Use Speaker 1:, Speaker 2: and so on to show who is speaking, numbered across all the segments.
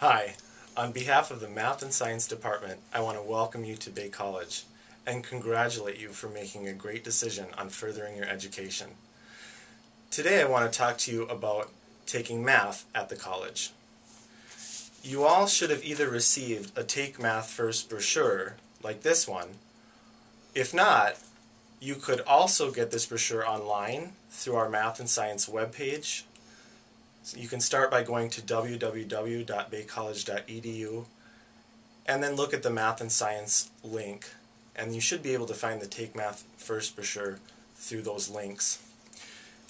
Speaker 1: Hi, on behalf of the Math and Science Department, I want to welcome you to Bay College and congratulate you for making a great decision on furthering your education. Today I want to talk to you about taking math at the college. You all should have either received a Take Math First brochure, like this one. If not, you could also get this brochure online through our Math and Science webpage. You can start by going to www.baycollege.edu and then look at the Math and Science link and you should be able to find the Take Math First brochure through those links.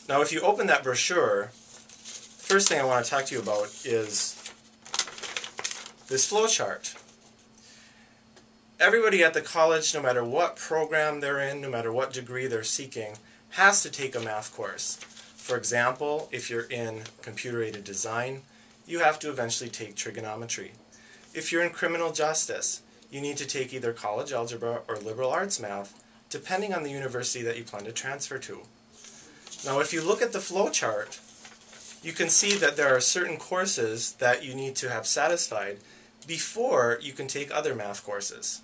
Speaker 1: Now if you open that brochure, first thing I want to talk to you about is this flowchart. Everybody at the college, no matter what program they're in, no matter what degree they're seeking, has to take a math course. For example, if you're in computer-aided design, you have to eventually take trigonometry. If you're in criminal justice, you need to take either college algebra or liberal arts math, depending on the university that you plan to transfer to. Now if you look at the flowchart, you can see that there are certain courses that you need to have satisfied before you can take other math courses.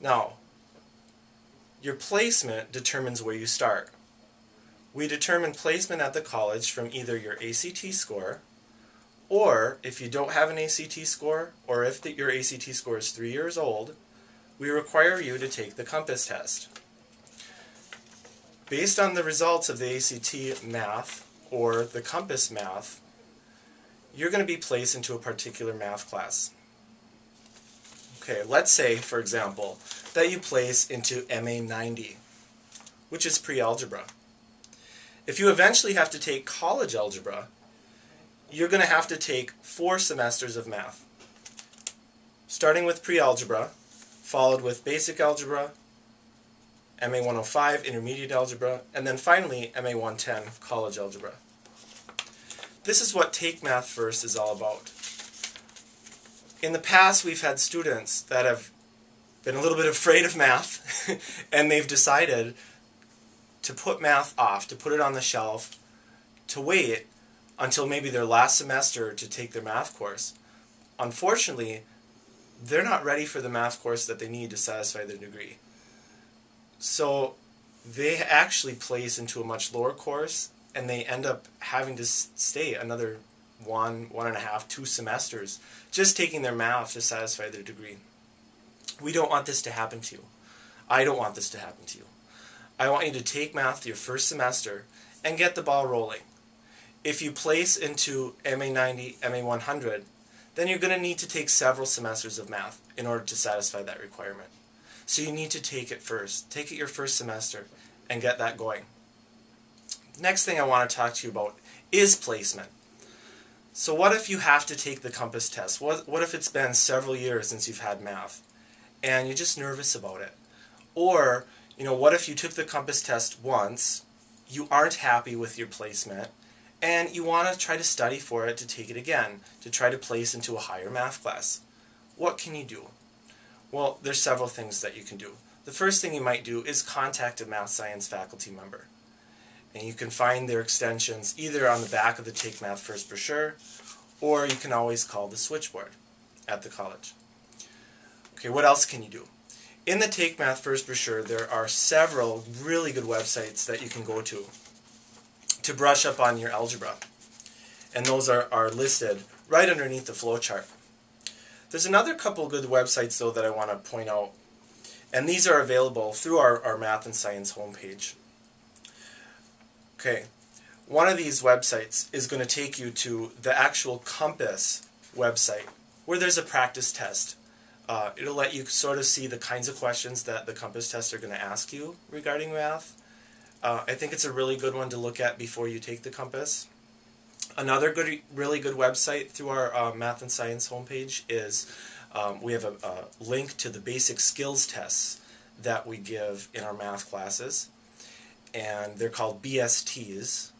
Speaker 1: Now, your placement determines where you start. We determine placement at the college from either your ACT score, or if you don't have an ACT score, or if the, your ACT score is three years old, we require you to take the COMPASS test. Based on the results of the ACT math or the COMPASS math, you're going to be placed into a particular math class. Okay, let's say, for example, that you place into MA 90, which is pre-algebra. If you eventually have to take college algebra, you're going to have to take four semesters of math. Starting with pre-algebra, followed with basic algebra, MA 105, intermediate algebra, and then finally MA 110, college algebra. This is what Take Math First is all about. In the past, we've had students that have been a little bit afraid of math, and they've decided to put math off, to put it on the shelf, to wait until maybe their last semester to take their math course. Unfortunately, they're not ready for the math course that they need to satisfy their degree. So they actually place into a much lower course and they end up having to stay another one, one and a half, two semesters just taking their math to satisfy their degree. We don't want this to happen to you. I don't want this to happen to you. I want you to take math your first semester and get the ball rolling. If you place into MA 90, MA 100, then you're going to need to take several semesters of math in order to satisfy that requirement. So you need to take it first. Take it your first semester and get that going. Next thing I want to talk to you about is placement. So what if you have to take the COMPASS test? What, what if it's been several years since you've had math and you're just nervous about it? Or, you know, what if you took the COMPASS test once, you aren't happy with your placement, and you want to try to study for it to take it again, to try to place into a higher math class? What can you do? Well, there's several things that you can do. The first thing you might do is contact a math science faculty member. And you can find their extensions either on the back of the Take Math First brochure, or you can always call the switchboard at the college. Okay, what else can you do? In the Take Math First brochure, there are several really good websites that you can go to to brush up on your algebra. And those are, are listed right underneath the flowchart. There's another couple good websites, though, that I want to point out. And these are available through our, our Math and Science homepage. Okay, one of these websites is going to take you to the actual COMPASS website where there's a practice test. Uh, it'll let you sort of see the kinds of questions that the COMPASS tests are going to ask you regarding math. Uh, I think it's a really good one to look at before you take the COMPASS. Another good, really good website through our uh, Math and Science homepage is um, we have a, a link to the basic skills tests that we give in our math classes and they're called BSTs,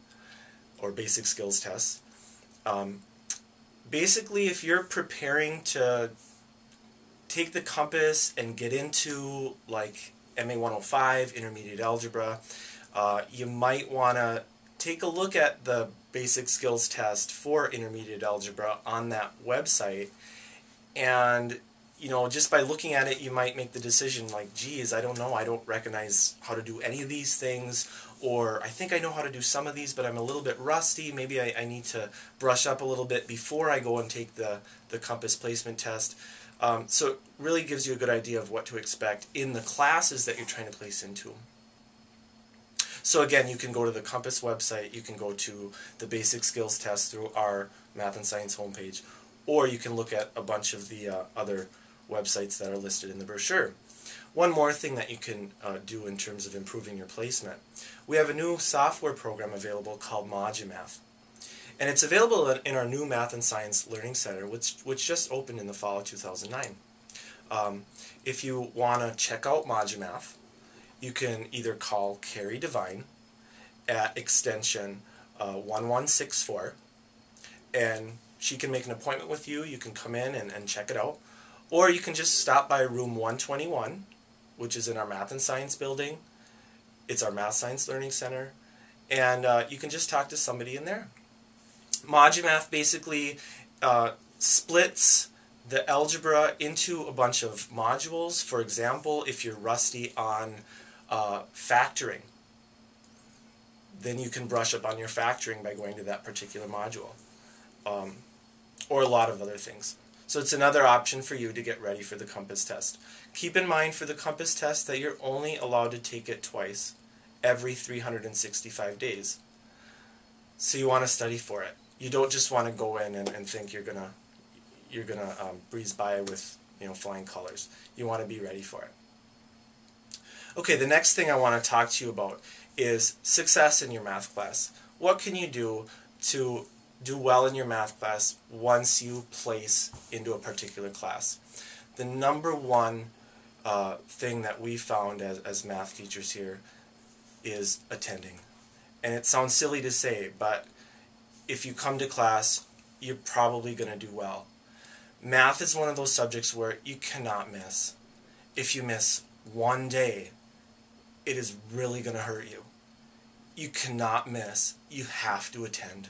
Speaker 1: or Basic Skills Tests. Um, basically, if you're preparing to take the COMPASS and get into like MA 105, Intermediate Algebra, uh, you might want to take a look at the basic skills test for intermediate algebra on that website. And you know, just by looking at it, you might make the decision like, geez, I don't know, I don't recognize how to do any of these things, or I think I know how to do some of these, but I'm a little bit rusty. Maybe I, I need to brush up a little bit before I go and take the, the compass placement test. Um, so it really gives you a good idea of what to expect in the classes that you're trying to place into. So again, you can go to the Compass website, you can go to the basic skills test through our Math and Science homepage, or you can look at a bunch of the uh, other websites that are listed in the brochure. One more thing that you can uh, do in terms of improving your placement. We have a new software program available called Modumath. And it's available in our new Math and Science Learning Center, which, which just opened in the fall of 2009. Um, if you want to check out Modumath, you can either call Carrie Devine at extension uh, 1164, and she can make an appointment with you. You can come in and, and check it out. Or you can just stop by room 121, which is in our Math and Science building. It's our Math Science Learning Center. And uh, you can just talk to somebody in there. Modumath basically uh, splits the algebra into a bunch of modules. For example, if you're rusty on uh, factoring, then you can brush up on your factoring by going to that particular module. Um, or a lot of other things. So it's another option for you to get ready for the compass test. Keep in mind for the compass test that you're only allowed to take it twice every 365 days. So you want to study for it. You don't just want to go in and, and think you're gonna you're gonna um, breeze by with you know flying colors. You want to be ready for it. Okay, the next thing I want to talk to you about is success in your math class. What can you do to do well in your math class once you place into a particular class. The number one uh, thing that we found as, as math teachers here is attending. And it sounds silly to say, but if you come to class, you're probably going to do well. Math is one of those subjects where you cannot miss. If you miss one day, it is really going to hurt you. You cannot miss. You have to attend.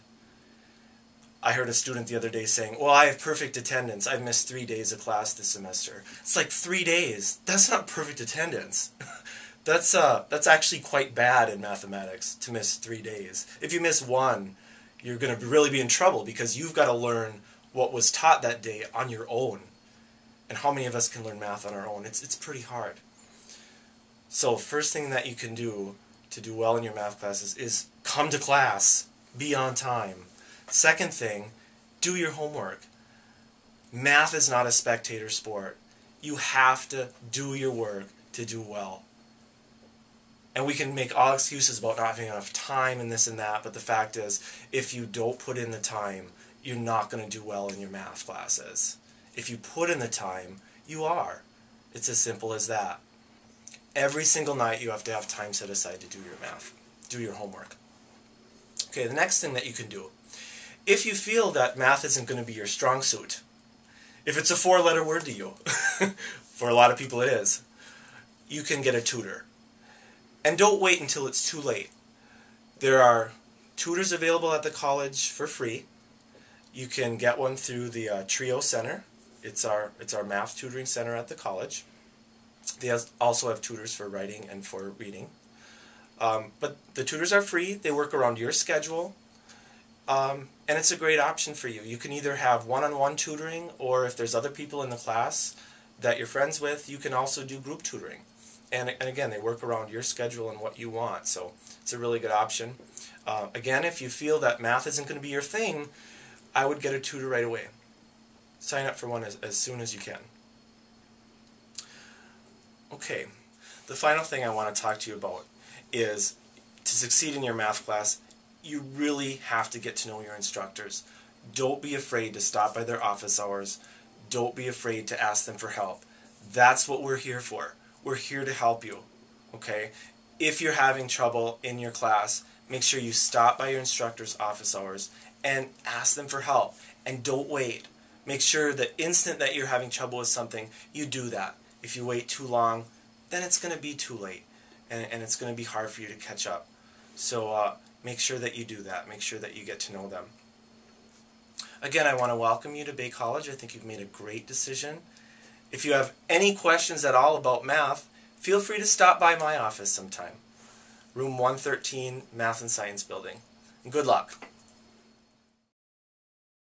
Speaker 1: I heard a student the other day saying, Well, I have perfect attendance. I've missed three days of class this semester. It's like three days. That's not perfect attendance. that's, uh, that's actually quite bad in mathematics to miss three days. If you miss one, you're going to really be in trouble because you've got to learn what was taught that day on your own. And how many of us can learn math on our own? It's, it's pretty hard. So, first thing that you can do to do well in your math classes is come to class, be on time Second thing, do your homework. Math is not a spectator sport. You have to do your work to do well. And we can make all excuses about not having enough time and this and that, but the fact is, if you don't put in the time, you're not going to do well in your math classes. If you put in the time, you are. It's as simple as that. Every single night you have to have time set aside to do your math, do your homework. Okay, the next thing that you can do if you feel that math isn't going to be your strong suit, if it's a four letter word to you, for a lot of people it is, you can get a tutor. And don't wait until it's too late. There are tutors available at the college for free. You can get one through the uh, Trio Center. It's our, it's our math tutoring center at the college. They also have tutors for writing and for reading. Um, but the tutors are free. They work around your schedule. Um, and it's a great option for you. You can either have one-on-one -on -one tutoring, or if there's other people in the class that you're friends with, you can also do group tutoring. And, and again, they work around your schedule and what you want, so it's a really good option. Uh, again, if you feel that math isn't going to be your thing, I would get a tutor right away. Sign up for one as, as soon as you can. Okay, the final thing I want to talk to you about is to succeed in your math class, you really have to get to know your instructors. Don't be afraid to stop by their office hours. Don't be afraid to ask them for help. That's what we're here for. We're here to help you. Okay? If you're having trouble in your class, make sure you stop by your instructor's office hours and ask them for help. And don't wait. Make sure the instant that you're having trouble with something, you do that. If you wait too long, then it's going to be too late. And, and it's going to be hard for you to catch up. So uh, make sure that you do that. Make sure that you get to know them. Again, I want to welcome you to Bay College. I think you've made a great decision. If you have any questions at all about math, feel free to stop by my office sometime. Room 113, Math and Science Building. And good luck.